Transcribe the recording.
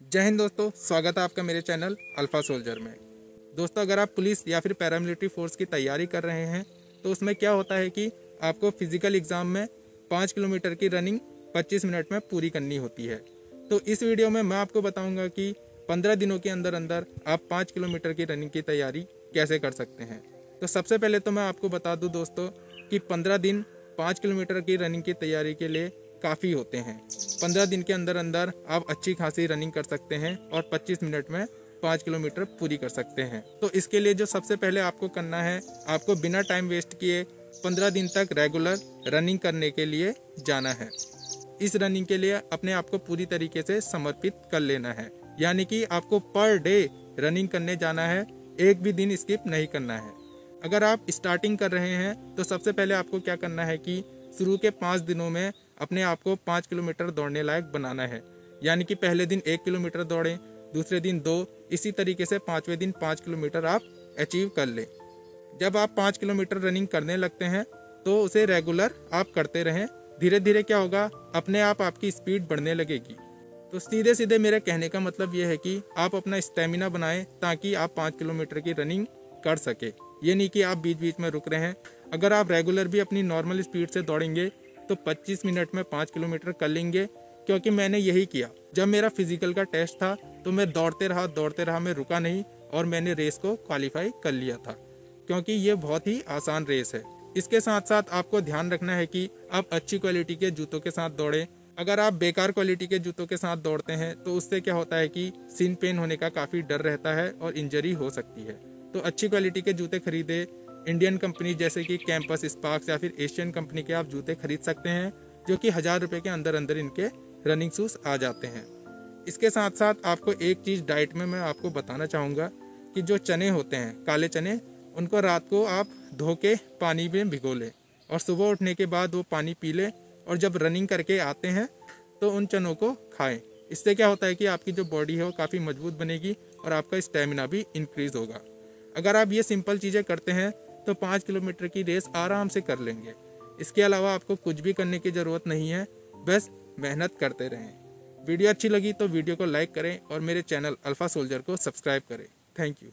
जय हिंद दोस्तों, स्वागत है आपका मेरे चैनल अल्फ़ा सोल्जर में। दोस्तों, अगर आप पुलिस या फिर पैरामिलिट्री फोर्स की तैयारी कर रहे हैं तो उसमें क्या होता है कि आपको फ़िज़िकल एग्ज़ाम में पाँच किलोमीटर की रनिंग पच्चीस मिनट में पूरी करनी होती है। तो इस वीडियो में मैं आपको बताऊँगा कि पंद्रह दिनों के अंदर अंदर आप पाँच किलोमीटर की रनिंग की तैयारी कैसे कर सकते हैं। तो सबसे पहले तो मैं आपको बता दूँ दोस्तों कि पंद्रह दिन पाँच किलोमीटर की रनिंग की तैयारी के लिए काफ़ी होते हैं। पंद्रह दिन के अंदर अंदर आप अच्छी खासी रनिंग कर सकते हैं और पच्चीस मिनट में पाँच किलोमीटर पूरी कर सकते हैं। तो इसके लिए जो सबसे पहले आपको करना है, आपको बिना टाइम वेस्ट किए पंद्रह दिन तक रेगुलर रनिंग करने के लिए जाना है। इस रनिंग के लिए अपने आप को पूरी तरीके से समर्पित कर लेना है। यानी कि आपको पर डे रनिंग करने जाना है, एक भी दिन स्किप नहीं करना है। अगर आप स्टार्टिंग कर रहे हैं तो सबसे पहले आपको क्या करना है कि शुरू के पाँच दिनों में अपने आप को पाँच किलोमीटर दौड़ने लायक बनाना है। यानी कि पहले दिन एक किलोमीटर दौड़ें, दूसरे दिन दो, इसी तरीके से पाँचवें दिन पाँच किलोमीटर आप अचीव कर लें। जब आप पाँच किलोमीटर रनिंग करने लगते हैं तो उसे रेगुलर आप करते रहें। धीरे धीरे क्या होगा, अपने आप आपकी स्पीड बढ़ने लगेगी। तो सीधे सीधे मेरे कहने का मतलब ये है कि आप अपना स्टेमिना बनाएँ ताकि आप पाँच किलोमीटर की रनिंग कर सके। ये नहीं कि आप बीच बीच में रुक रहे हैं। अगर आप रेगुलर भी अपनी नॉर्मल स्पीड से दौड़ेंगे तो 25 मिनट में पाँच किलोमीटर कर लेंगे, क्योंकि मैंने यही किया। जब मेरा फ़िज़िकल का टेस्ट था तो मैं दौड़ते रहा दौड़ते रहा, मैं रुका नहीं, और मैंने रेस को क्वालिफाई कर लिया था, क्योंकि ये बहुत ही आसान रेस है। इसके साथ साथ आपको ध्यान रखना है कि आप अच्छी क्वालिटी के जूतों के साथ दौड़ें। अगर आप बेकार क्वालिटी के जूतों के साथ दौड़ते हैं तो उससे क्या होता है कि सिन पेन होने का काफ़ी डर रहता है और इंजरी हो सकती है। तो अच्छी क्वालिटी के जूते खरीदे इंडियन कंपनी जैसे कि कैंपस स्पार्क्स या फिर एशियन कंपनी के आप जूते खरीद सकते हैं, जो कि हज़ार रुपए के अंदर अंदर इनके रनिंग शूज़ आ जाते हैं। इसके साथ साथ आपको एक चीज़ डाइट में मैं आपको बताना चाहूँगा कि जो चने होते हैं, काले चने, उनको रात को आप धो के पानी में भिगो लें और सुबह उठने के बाद वो पानी पी लें और जब रनिंग करके आते हैं तो उन चनों को खाएँ। इससे क्या होता है कि आपकी जो बॉडी है वो काफ़ी मज़बूत बनेगी और आपका स्टेमिना भी इंक्रीज होगा। अगर आप ये सिंपल चीज़ें करते हैं तो पाँच किलोमीटर की रेस आराम से कर लेंगे। इसके अलावा आपको कुछ भी करने की ज़रूरत नहीं है, बस मेहनत करते रहें। वीडियो अच्छी लगी तो वीडियो को लाइक करें और मेरे चैनल अल्फ़ा सोल्जर को सब्सक्राइब करें। Thank you.